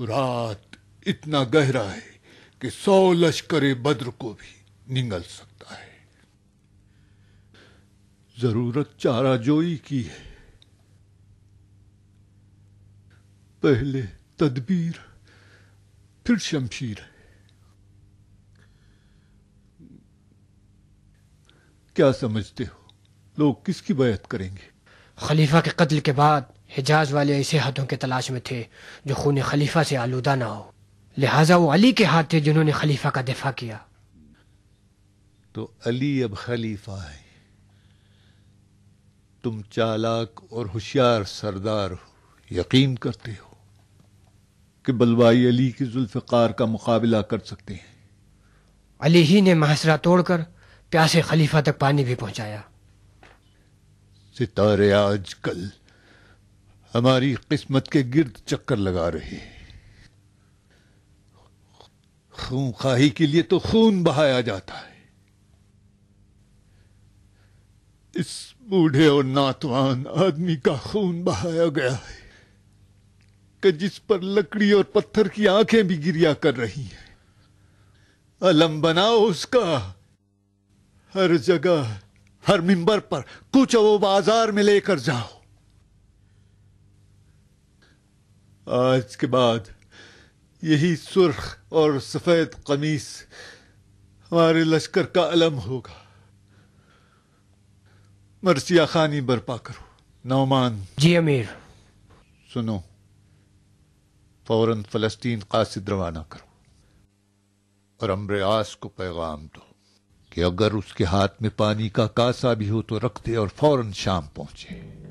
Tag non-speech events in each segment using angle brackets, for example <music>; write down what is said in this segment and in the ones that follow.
रात इतना गहरा है कि सौ लश्कर बद्र को भी निगल सकता है। ज़रूरत चारा जोई की है। पहले तदबीर, फिर शमशीर है। क्या समझते हो? लोग किसकी बैत करेंगे? खलीफा के कत्ल के बाद हिजाज वाले ऐसे हाथों के तलाश में थे जो खून खलीफा से आलूदा ना हो। लिहाजा वो अली के हाथ थे जिन्होंने खलीफा का दिफा किया। तो अली अब खलीफा है। तुम चालाक और होशियार सरदार हो। यकीन करते हो कि बलवाई अली की जुल्फकार का मुकाबला कर सकते हैं। अली ही ने महसरा तोड़कर प्यासे खलीफा तक पानी भी पहुँचाया। सितारे आजकल हमारी किस्मत के गिर्द चक्कर लगा रहे खून खाही के लिए तो खून बहाया जाता है। इस बूढ़े और नातवान आदमी का खून बहाया गया है कि जिस पर लकड़ी और पत्थर की आँखें भी गिरिया कर रही हैं। अलम बनाओ उसका। हर जगह, हर मिंबर पर कुछ वो बाज़ार में लेकर जाओ। आज के बाद यही सुर्ख और सफ़ेद कमीज हमारे लश्कर का अलम होगा। मरसिया खानी बर्पा करो। नौमान। जी अमीर। सुनो। फ़ौरन फलस्तीन कासिद रवाना करो। और अम्र आस को पैगाम दो कि अगर उसके हाथ में पानी का कासा भी हो तो रख दे और फ़ौरन शाम पहुँचे।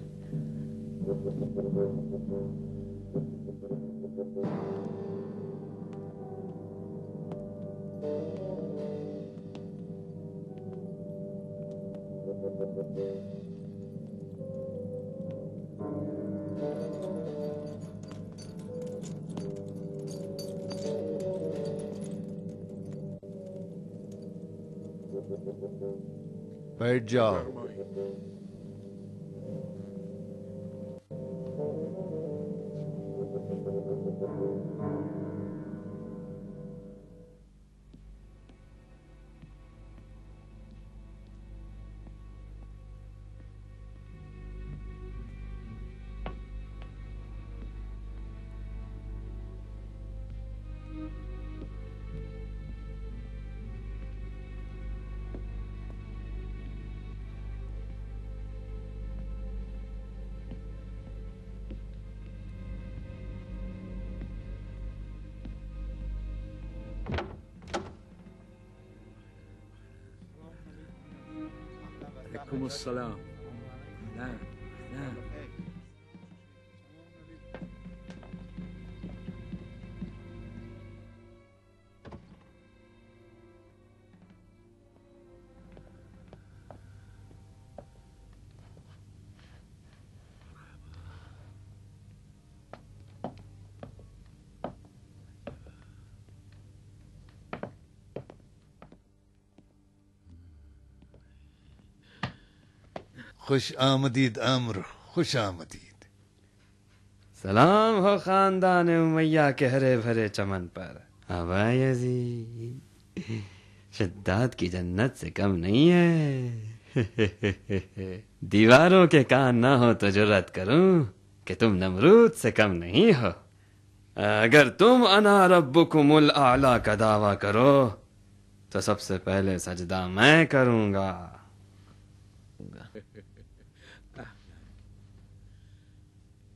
बैठ जाओ salam. खुश आमदीद अम्र, खुश आमदीद। सलाम हो खानदान उमैया के हरे भरे चमन पर। यजीद, शिद्दात की जन्नत से कम नहीं है। <laughs> दीवारों के कान ना हो तो जुर्रत करूँ कि तुम नमरूद से कम नहीं हो। अगर तुम अना रब्बुकुमुल आला का दावा करो तो सबसे पहले सजदा मैं करूँगा।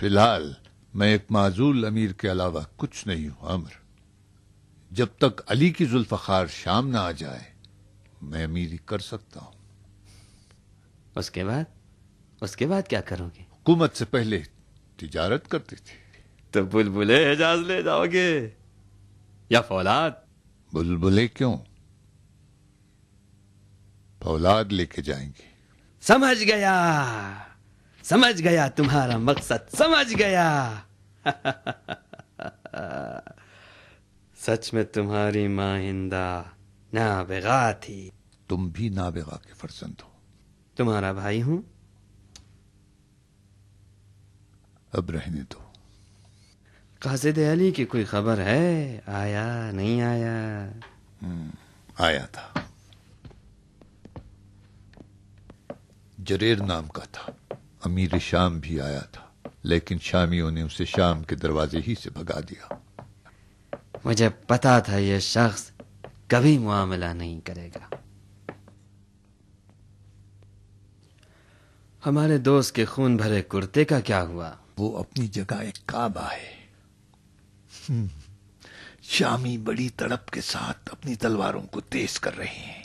फिलहाल मैं एक माजूल अमीर के अलावा कुछ नहीं हूं अमर जब तक अली की जुल्फकार शाम ना आ जाए मैं अमीरी कर सकता हूं उसके बाद उसके बाद क्या करोगे हुकूमत से पहले तिजारत करते थे तो बुलबुले एजाज ले जाओगे या फौलाद बुलबुले क्यों फौलाद लेके जाएंगे समझ गया। समझ गया तुम्हारा मकसद। समझ गया। सच में तुम्हारी माँ हिंदा नाबेगा थी। तुम भी नाबेगा के फर्जंद हो। तुम्हारा भाई हूँ। अब रहने दो। कासिद अली की कोई खबर है? आया? नहीं आया? आया था। जरेर नाम का था। अमीर शाम भी आया था लेकिन शामियों ने उसे शाम के दरवाजे ही से भगा दिया। मुझे पता था यह शख्स कभी मुआमला नहीं करेगा। हमारे दोस्त के खून भरे कुर्ते का क्या हुआ? वो अपनी जगह एक काबा है। हम्म, शामी बड़ी तड़प के साथ अपनी तलवारों को तेज कर रहे हैं।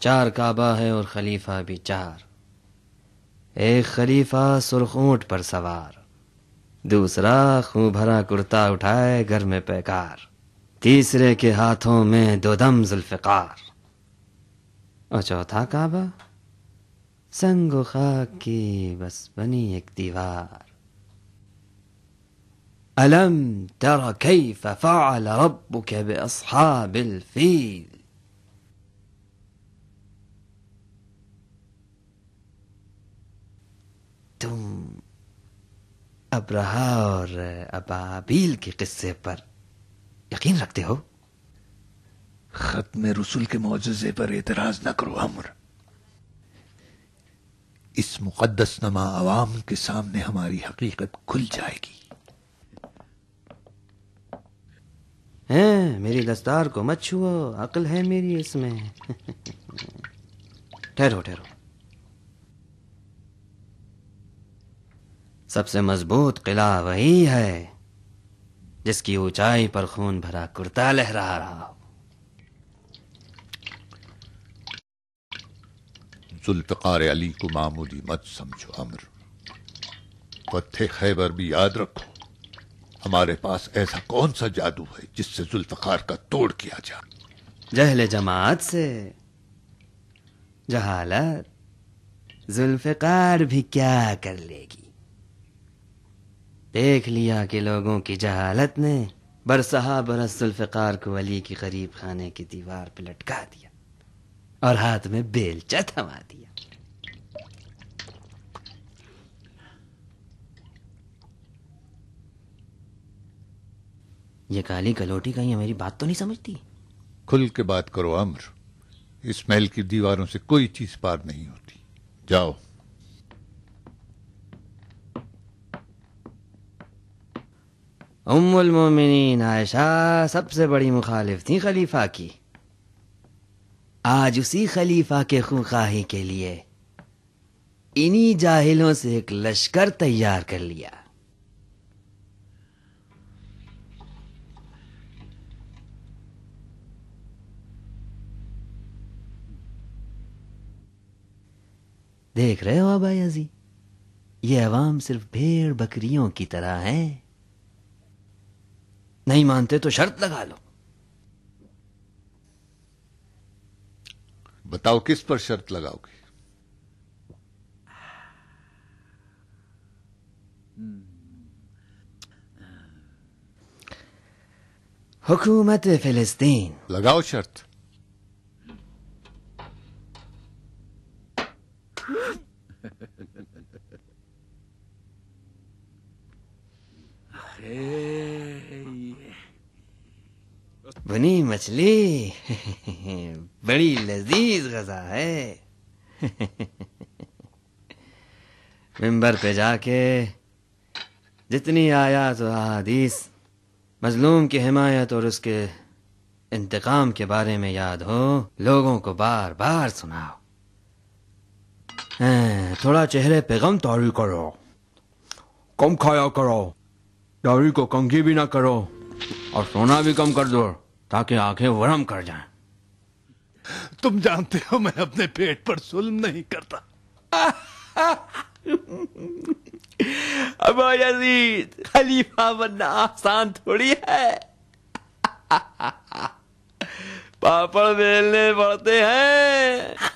चार काबा है और खलीफा भी चार। एक खलीफा सुरखूट पर सवार, दूसरा खून भरा कुर्ता उठाए घर में पैकार, तीसरे के हाथों में दो दम जुल्फकार। और चौथा काबा, संग खाक की बस बनी एक दीवार। अलम तर कैफ फअल रब्बुक बिअस्हाबिल फील। तुम अब्रहा और अबाबील के किस्से पर यकीन रखते हो? खत्म रसुल के मुआजे पर एतराज़ न करो अमर। इस मुकदस नमा आवाम के सामने हमारी हकीकत खुल जाएगी। हैं मेरी दस्तार को मत छुओ अकल है मेरी इसमें। <laughs> ठहरो ठहरो। सबसे मज़बूत किला वही है जिसकी ऊंचाई पर खून भरा कुर्ता लहरा रहा हो। जुल्फकार अली को मामूली मत समझो अमर। फतेह खैबर भी याद रखो हमारे पास ऐसा कौन सा जादू है जिससे जुल्फकार का तोड़ किया जाए? जहले जमात से जहालत जुल्फकार भी क्या कर लेगी? देख लिया कि लोगों की जहालत ने बरसहा बरस जुल्फकार को अली की गरीब खाने की दीवार पर लटका दिया और हाथ में बेलचा थमा दिया। ये काली कलोटी कहीं मेरी बात तो नहीं समझती? खुल के बात करो अमर इस महल की दीवारों से कोई चीज़ पार नहीं होती। जाओ। उम्मुल मोमिनीन आयशा, सबसे बड़ी मुखालिफ थी खलीफा की। आज उसी खलीफा के खूखाही के लिए इन्हीं जाहिलों से एक लश्कर तैयार कर लिया। देख रहे हो अबा यजी ये अवाम सिर्फ़ भेड़ बकरियों की तरह है। नहीं मानते तो शर्त लगा लो। बताओ किस पर शर्त लगाओगे? हुकूमत फिलिस्तीन। लगाओ शर्त। बनी मछली। <laughs> बड़ी लजीज गजा है। <laughs> मिंबर पे जाके जितनी आयात तो हदीस मजलूम की हिमायत और उसके इंतकाम के बारे में याद हो, लोगों को बार बार सुनाओ थोड़ा चेहरे पे गम तारी करो। कम खाया करो। दाढ़ी को कंघी भी ना करो और सोना भी कम कर दो। ताकि आँखें वरम कर जाएँ। तुम जानते हो मैं अपने पेट पर जुल्म नहीं करता। <laughs> अब यजीद खलीफा बनना आसान थोड़ी है। <laughs> पापड़ बेलने पड़ते हैं।